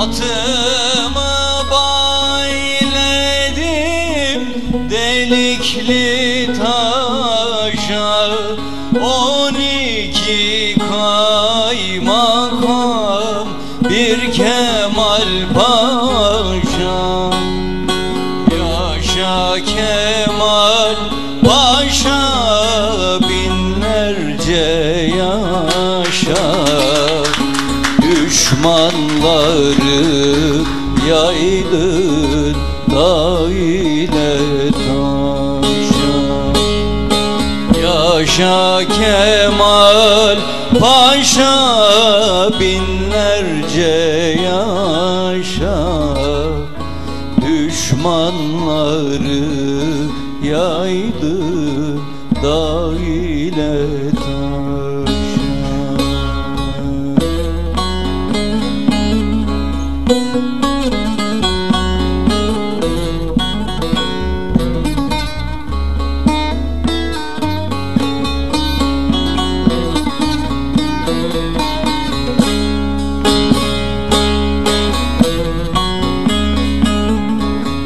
Atımı bayledim delikli taşa. On iki kaymakam bir Kemal Paşa. Yaşa Kemal Paşa binlerce yaşa Düşmanları yaydın dağ ile taşa. Yaşa Kemal Paşa binlerce yaşa. Düşmanları yaydı dağ ile taşa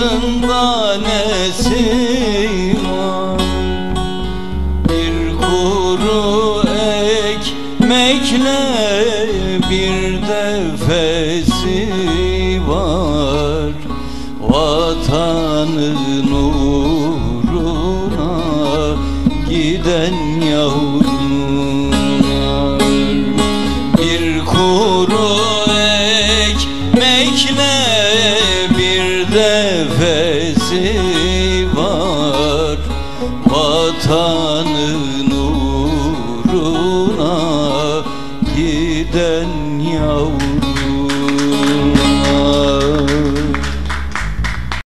çantasında nesi var? Bir kuru ekmekle bir defesi var. Vatanın uğruna giden yavrular ekmekle bir defesi var? Vatanın uğruna giden yavrular